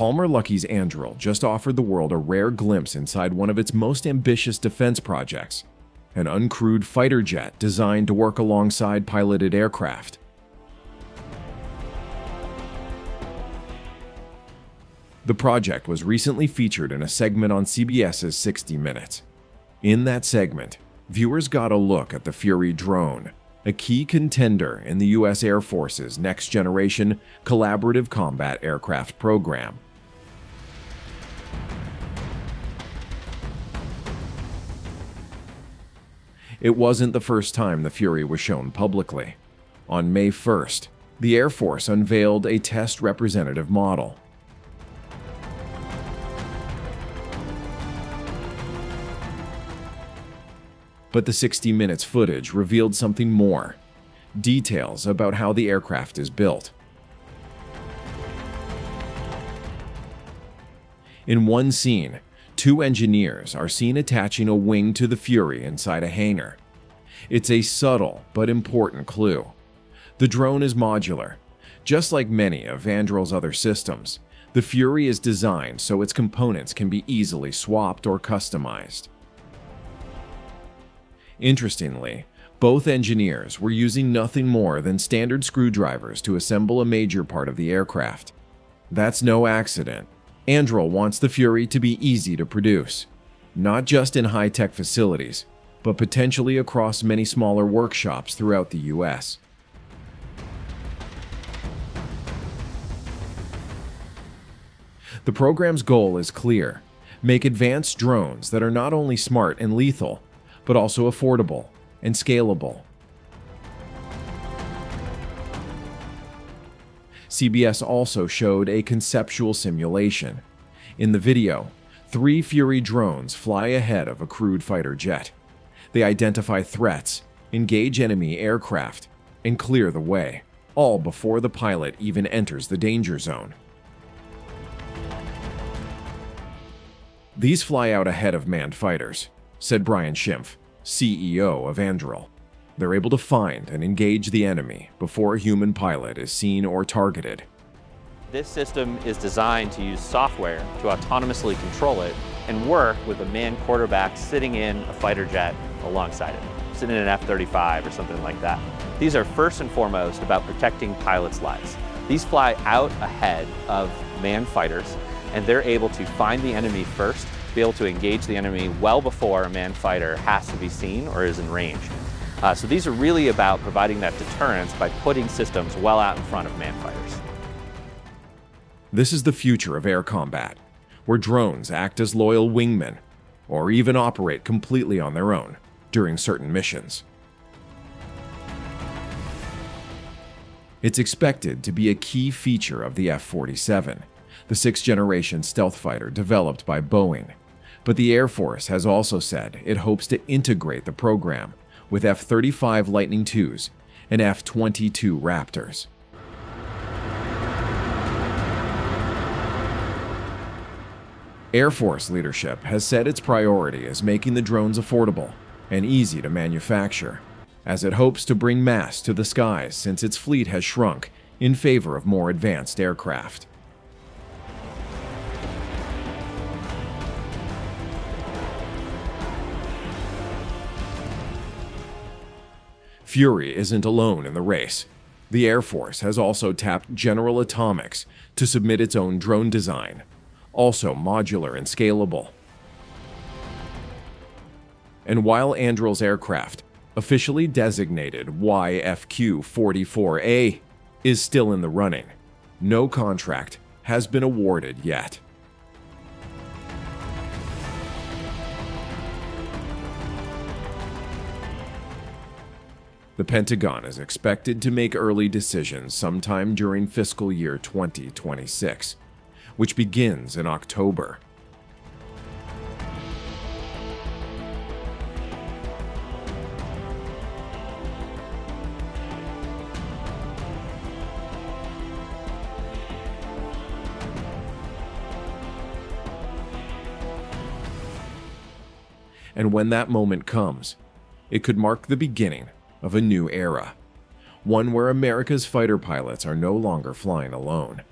Palmer Luckey's Anduril just offered the world a rare glimpse inside one of its most ambitious defense projects an uncrewed fighter jet designed to work alongside piloted aircraft. The project was recently featured in a segment on CBS's 60 Minutes. In that segment, viewers got a look at the Fury drone, a key contender in the U.S. Air Force's next generation collaborative combat aircraft program. It wasn't the first time the Fury was shown publicly. On May 1st, the Air Force unveiled a test representative model. But the 60 Minutes footage revealed something more details about how the aircraft is built. In one scene, two engineers are seen attaching a wing to the Fury inside a hangar. It's a subtle but important clue. The drone is modular. Just like many of Anduril's other systems, the Fury is designed so its components can be easily swapped or customized. Interestingly, both engineers were using nothing more than standard screwdrivers to assemble a major part of the aircraft. That's no accident. Anduril wants the Fury to be easy to produce, not just in high tech facilities, but potentially across many smaller workshops throughout the US. The program's goal is clear make advanced drones that are not only smart and lethal, but also affordable and scalable. CBS also showed a conceptual simulation. In the video, three Fury drones fly ahead of a crewed fighter jet. They identify threats, engage enemy aircraft, and clear the way, all before the pilot even enters the danger zone. These fly out ahead of manned fighters, said Brian Schimpf, CEO of Anduril. They're able to find and engage the enemy before a human pilot is seen or targeted. This system is designed to use software to autonomously control it and work with a manned quarterback sitting in a fighter jet alongside it, sitting in an F-35 or something like that. These are first and foremost about protecting pilots' lives. These fly out ahead of manned fighters and they're able to find the enemy first be able to engage the enemy well before a manned fighter has to be seen or is in range. Uh, so these are really about providing that deterrence by putting systems well out in front of manned fighters. This is the future of air combat, where drones act as loyal wingmen, or even operate completely on their own during certain missions. It's expected to be a key feature of the F 47, the sixth generation stealth fighter developed by Boeing but the Air Force has also said it hopes to integrate the program with F 35 Lightning IIs and F 22 Raptors. Air Force leadership has said its priority is making the drones affordable and easy to manufacture, as it hopes to bring mass to the skies since its fleet has shrunk in favor of more advanced aircraft. Fury isn't alone in the race. The Air Force has also tapped General Atomics to submit its own drone design, also modular and scalable. And while Anduril's aircraft, officially designated YFQ 44A, is still in the running, no contract has been awarded yet. The Pentagon is expected to make early decisions sometime during fiscal year 2026, which begins in October. And when that moment comes, it could mark the beginning of a new era, one where America's fighter pilots are no longer flying alone.